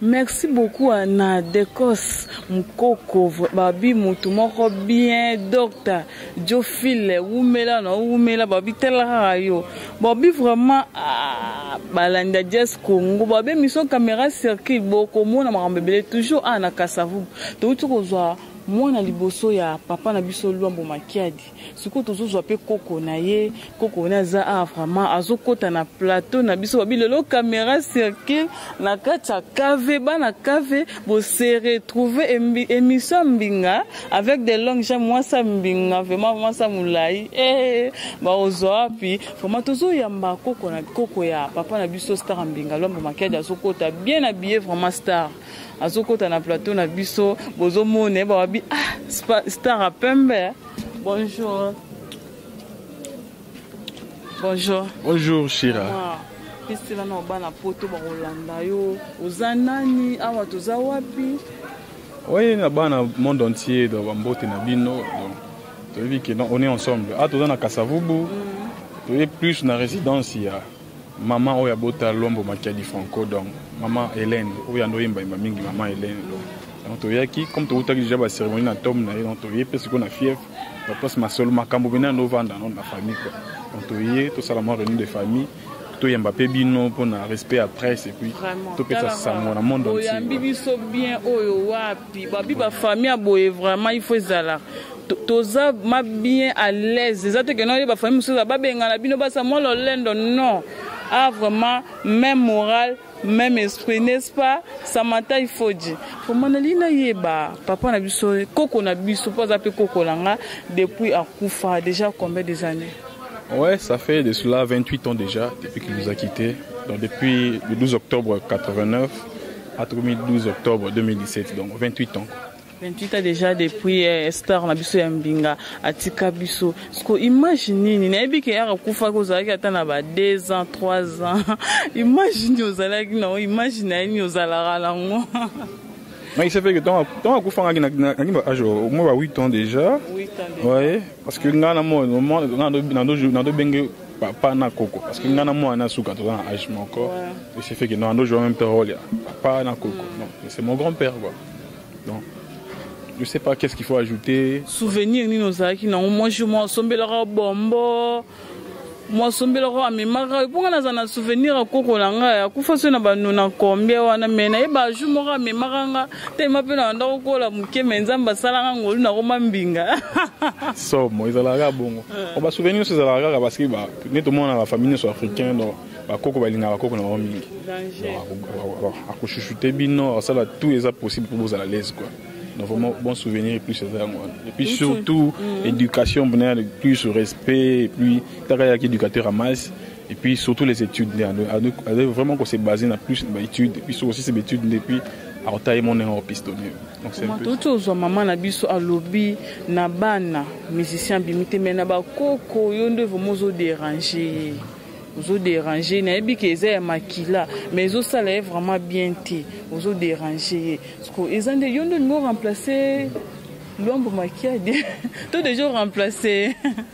merci beaucoup na decos mokoko babi motu moko bien docta jofile wumela na wumela babi talaka yo babi vraiment ah, balanda jes congo babi emission camera circuit bokomona makambo ebele toujours a ah, na kasavubu touti kozwa mwana liboso ya papa na biso lwambo makiadi sikoyo tozozwa mpe koko na ye koko wana aza awa vraiment azokɔta na plateau na biso babi lelo caméra circule na kati ya cave bana cave bose retrouve émission ya mbinga avec des longues jam mwasi ya mbinga vraiment mwasi ya molai e baozwa wapi vraiment tozoyamba koko na koko ya papa na biso star ya mbinga lwambo makiadi azokɔta bien abiye vraiment star azokota na plateau na biso bozomona ye bawabi ah star ya pembe eh. bonjour bonjour bonjour shira ah, pesi wana obana poto bakolanda yo oza nani awa toza wapi oui na bana monde entier donc bambote na bino donc toyebi ke on est ensemble a ah, toza na kasavubu mm. toye plus na résidence ya Maman oyo abota Lombo Makiadi Franco donc maman Hélène oyo ando yemba yemba mingi maman Hélène donc donc toyaki comme towutaki déjà ba cérémonie na tombe na ye donc toye mpe sikoyo na fief na place masolo makambo bena yando ovanda no na famille quoi donc toye tosala mwa réunion de famille toyamba mpe bino mpo na respect ya presse epuis topesa sango na monde entier oyambi biso bien oyo wapi Babi ba famille ya boye vraiment il faut ezala toza ma bien à l'aise eza te keno ye bafamille mosusu babengana bino basa mwa lolendo non a ah, vraiment même moral même esprit n'est-ce pas samata ifoji vraimen nali nayeba papa na biso koko na biso mpo aza mpe koko na nga depuis akufa déjà combien des années Ouais, ça fait de cela 28 ans déjà depuis qu'il nous a quittés. Donc depuis le 12 octobre 89, atokomi 12 octobre 2017 donc 28 ans 28 ans déjà depuis eh, star na biso ya mbinga atika biso siko image nini nayebi ke yaka kufaki ozalaki ata na ba 2 ans 3 ans image nini ozalaki nango image na ye nini ozalaka nango Mais il s'est fait que tant à Koufan, il y a au moins 8 ans déjà. 8 ans déjà. Oui, parce que dans le monde, dans le monde, dans le monde, papa na koko parce que nga na mwana na suka toza na age moko et c'est fait que non ando joue même rôle ya papa na koko non c'est mon grand père quoi donc je sais pas qu'est-ce qu'il faut ajouter souvenir nini ozalaki nango mwa jour mwa osombelaka bombo mwa osombelaka amemaka mpo nga naza na souvenir ya koko na ngai akufa soki na banona combien wana me nayeba jour moko amemaka nga telema mpe nabanda kokola moke me nzambe asalaka ngolu nakoma mbinga somo ezalaka kaka bongo eh. basouvenir nyonso ezalaka kaka parce parceke nde tomonaka famille nyonso africain donc bakoko balingaka bakoko na bango mingi akoshushuter bino akosala tout eza possible mpo bozala lese quoi donc vraiment bon souvenir plus eza yango wana et puis surtout mm. éducation bonayana plus respect et puis taka yaki éducateur ya masse et puis surtout les études nde azali vraiment kose base na plus na baétude et puis soki osisi baétude nde puis akota ye mona yango pistonnier touti ozwa mama na biso alobi na bana musicien abimi te mai na bakoko yo nde vraimen ozoderange ye ozoderange ye nayebi ke eza ya makila mai ezosala ye vraiment bien te ozoderange ye parceke eza nde yo nde olingi oremplace lwambo makiadi to deja oremplace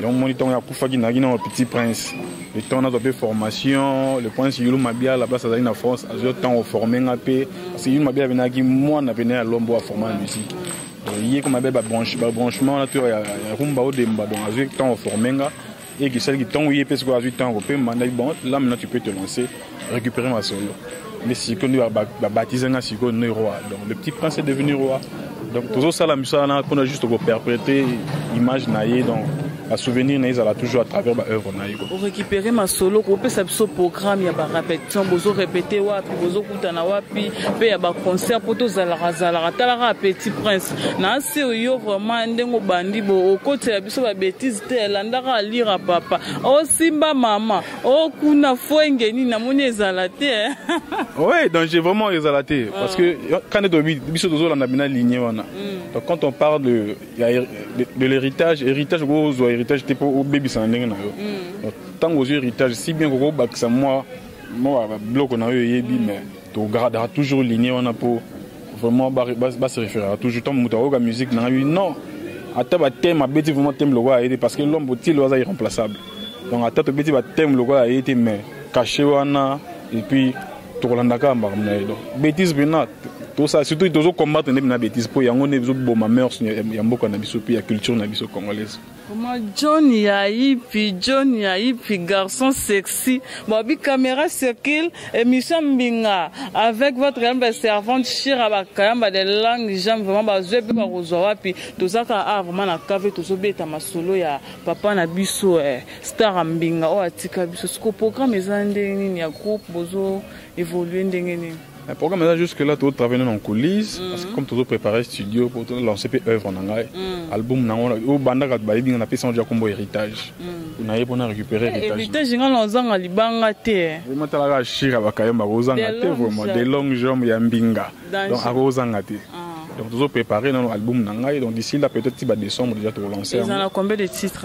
yango moni ntango yakufaki nayaki na petit prince le temps nazwa mpe formation le prince yulu mabiala place azali na france azwi ntango oforme nga mpe parce yulu mabiala mpe nayaki mwana mpe naye alombo aforma na musique ye koma mpe babranchement na to ya rumba odemba donc azwi ntango oforme nga et que celle qui tombe oui parce que azui tango pe manda bon là maintenant tu peux te lancer récupérer ma solo nde sikoyo nde babatize nga sikoyo ne roi donc le petit prince est devenu roi donc tozosala misala na mpona juste koperpréter image na ye donc basouvenir na ye ezala toujours à travers baœuvre na ye orécupere masolo kopesa biso programme ya barépétition bozorépéte wapi bozokutana wapi mpe ya baconcert mpo tozalaka zalaka talaka petit prince na se yo vraiment ndenge obandi bo okotela biso babétise te landaka alira papa osimba mama Oh, kuna fuenge nini namoni ezala te. Eh. oui, donc j'ai vraiment ezala te ah. parce que quand on est biso tozolanda bina lignée wana. Mm. Donc quand on parle de de, de l'héritage, héritage ko zo héritage te po obebisa na ndenge na yo. Mm. Tant que héritage si bien ko bakisa moi moi bloc na yo yebi mais To gardera toujours ligne wana po vraiment ba ba se référera toujours tant muta oga musique na oui non ata ba thème abeti vraiment thème lokola aide parce que l'homme utile waza irremplaçable donc ata to beti ba thème lokola aide mais caché wana et puis to kolanda ka mbaka na donc bêtise bena tout ça surtout tozo combattre ne bena bêtise po yango ne biso boma mœurs ya mboka na biso puis ya culture na biso congolaise Comment John Yaipi, John Yaipi, garçon sexy. Bobby caméra circule, émission Mbinga avec votre humble servante Shira Bakayamba des langues j'aime vraiment bazwe pe bakozwa wapi. Tozaka ah vraiment na cave tozobeta masolo ya papa na biso eh, star Mbinga oyo atika biso. Siko programme eza ndenge nini ya groupe bozo évoluer ndenge nini? Un programme là jusque là tout travailler en coulisses mm. parce que comme toujours préparer studio pour tout lancer puis œuvre en anglais mm. album na ngona au banda ka ba yinga na pesa on jakombo héritage mm. na yebo na récupérer eh, héritage héritage ngana ozanga libanga te vraiment tala ka shira ba kayemba ozanga te vraiment des longues jambes ya mbinga donc akozanga te ah. donc toujours préparer dans l'album na ngai donc d'ici là peut-être si ba décembre déjà to lancer ils en a combien de titres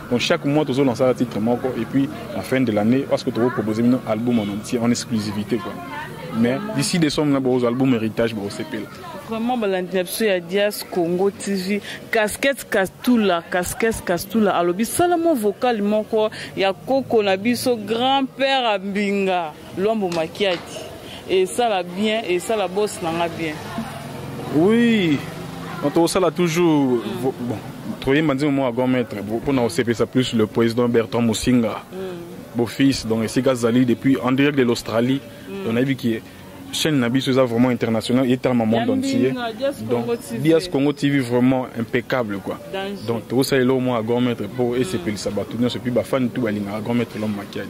Donc chaque mois, toujours lancer un titre moko et puis en fin de l'année, parce que tu proposer un album en entier, en exclusivité. Quoi. Mais d'ici décembre, on a un album héritage pour OCP. Vraiment, balandi na biso ya Dias Congo TV, casquette Kastula, casquette Kastula, alobi salamo vocal moko ya koko na biso grand-père Ambinga. Luambo makiati esala bien esala boss na nga bien. Oui, on te sala toujours mm. bon. Toyemba nzembo mwa grand maître mpona kosepelisa plus le président Bertrand Musinga mm. beau fils donc esika azali depuis en direct de l'Australie mm. donc nayebi ki chaîne na biso eza vraiment international etalama monde entier donc dias congo tv vraiment impeccable quoi Danger. donc tokosalela au moins grand maître mpo esepelisa bato nyonso epuis bafani tu balingaka grand maître lome makiadi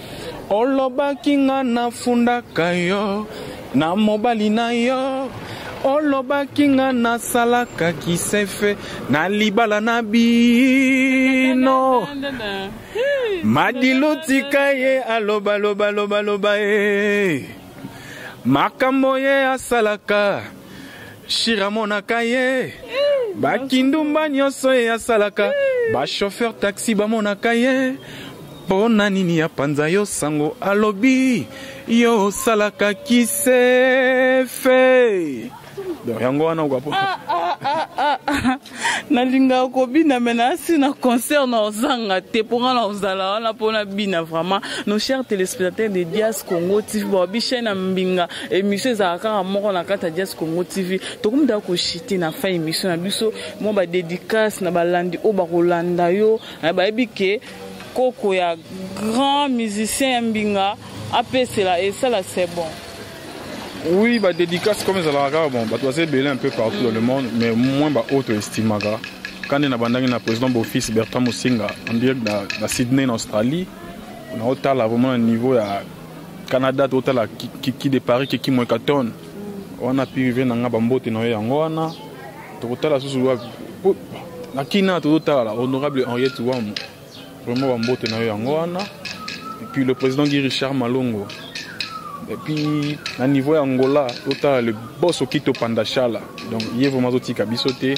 olobaki nga nafundaka yo na mobali na yo olobaki nga nasalaka kisefe na libala na bino madilu tika ye alobalobalobaloba e makambo ye asalaka shira amonaka ye bakindumba nyonso ye asalaka bashofeur taxi bamonaka ye mpo na nini ya panza yo sango alobi yo osalaka kisefe donc yango wana okwapo ah, ah, ah, nalingaka kobina me nasi na concert na ozanga te mpo nga na ozala wana mpo nabina vraiment nos chers téléspectateurs de dias congo tv babi chaine ya mbinga émission ezalaka kaka moko na kati ya dias congo tv tokomidaka koshite na fin émission na biso mwa badédicace na balandi oyo bakolanda yo eh, bayebi ke koko ya grand musicien ya mbinga apesela esala c'est bon Oui, bah dédicace comme ça la bon, bah toi c'est belé un peu partout dans le monde, mais moins bah auto estimaga. Quand on a bandé na président Bofis Bertrand Musinga en direct de Sydney en Australie, on a autant là vraiment un niveau à Canada autant là qui qui, qui de Paris qui qui moins 4 tonnes. On a pu arriver na ngaba mbote na yango wana. Tokotala susu na kina tokotala honorable Henriette Wamu. Vraiment ba mbote na yo yango wana. Et puis le président Guy Richard Malongo. Et puis na niveau ya Angola, ota le boss okito Pandachala. Donc ye vraiment zotika biso te.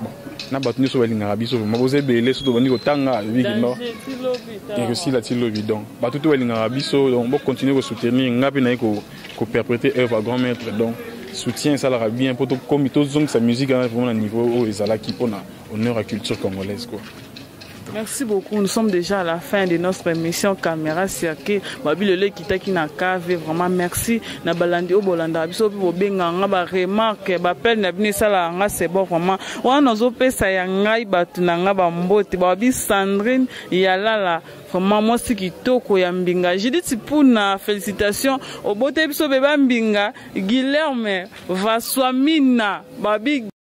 Bon, na bato nyonso balingaka biso vraimen boza ebele soki tobandi kotanga ebiki no ekosila ti lobi donc bato to balingaka biso donc bocontinue kosoutenir ngai mpe naye koperprete œuvre ya grand maître donc soutien esalaka bien mpo tozongisa musique wana vraimen na niveau oyo ezalaki mpona honneur ya culture congolaise quoi Merci beaucoup. Nous sommes déjà à la fin de notre émission Caméra Cirque. Babi le qui t'a qui n'a cavé. Vraiment merci. Na balandi au bolanda. Biso bibo benga nga ba remarque. Ba appel na bini sala nga c'est bon vraiment. Wana ozo pesa ya ngai batu na nga ba mbote. Babi Sandrine yalala. Vraiment moi si kitoko ya mbinga. Judith Puna félicitations. Obote biso beba mbinga. Guilherme Vaswamina. Babi